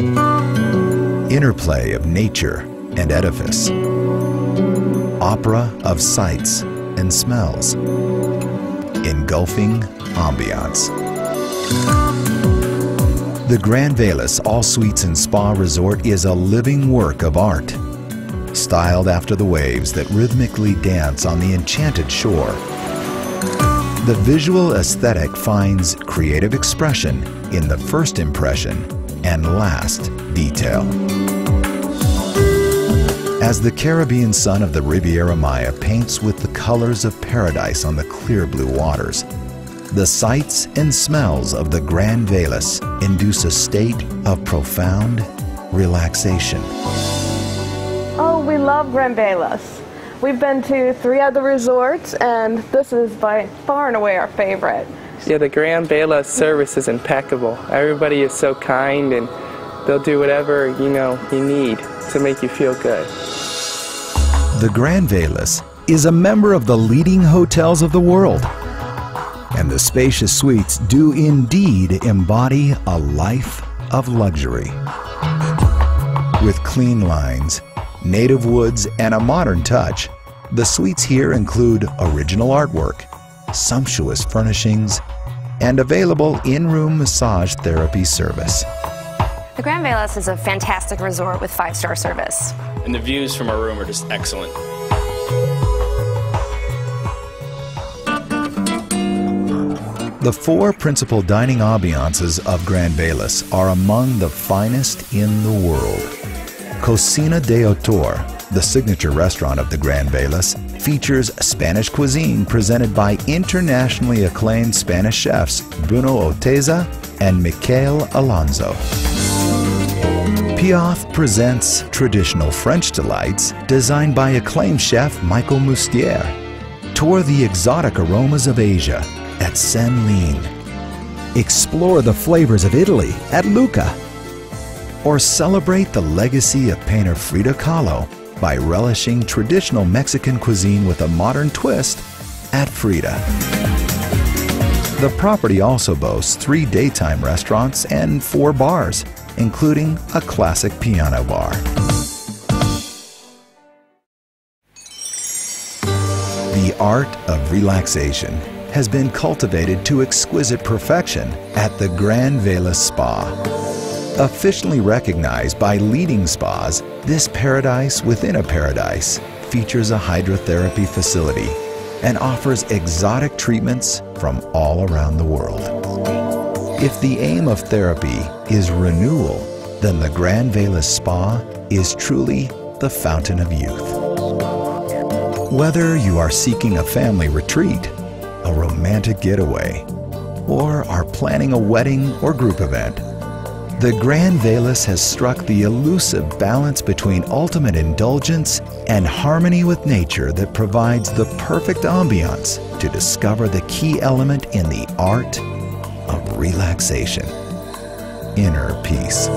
Interplay of nature and edifice. Opera of sights and smells. Engulfing ambiance. The Grand Velas All Suites and Spa Resort is a living work of art, styled after the waves that rhythmically dance on the enchanted shore. The visual aesthetic finds creative expression in the first impression and last detail. As the Caribbean sun of the Riviera Maya paints with the colors of paradise on the clear blue waters, the sights and smells of the Grand Velas induce a state of profound relaxation. Oh, we love Grand Velas. We've been to three other resorts, and this is by far and away our favorite. Yeah, the Grand Vela service is impeccable. Everybody is so kind, and they'll do whatever you know you need to make you feel good. The Grand Velas is a member of the leading hotels of the world and the spacious suites do indeed embody a life of luxury. With clean lines, native woods, and a modern touch, the suites here include original artwork, sumptuous furnishings, and available in-room massage therapy service. The Grand Velas is a fantastic resort with five-star service. And the views from our room are just excellent. The four principal dining ambiances of Grand Velas are among the finest in the world. Cocina de Autor, the signature restaurant of the Grand Velas, features Spanish cuisine presented by internationally acclaimed Spanish chefs Bruno Oteiza and Michael Alonso. Piaf presents traditional French delights designed by acclaimed chef Michael Moustier. Tour the exotic aromas of Asia at Sen-Lin. Explore the flavors of Italy at Lucca. Or celebrate the legacy of painter Frida Kahlo by relishing traditional Mexican cuisine with a modern twist at Frida. The property also boasts three daytime restaurants and four bars, including a classic piano bar. The art of relaxation has been cultivated to exquisite perfection at the Grand Velas Spa. Officially recognized by leading spas, this paradise within a paradise features a hydrotherapy facility and offers exotic treatments from all around the world. If the aim of therapy is renewal, then the Grand Velas Spa is truly the fountain of youth. Whether you are seeking a family retreat, a romantic getaway, or are planning a wedding or group event, the Grand Velas has struck the elusive balance between ultimate indulgence and harmony with nature that provides the perfect ambiance to discover the key element in the art of relaxation inner peace.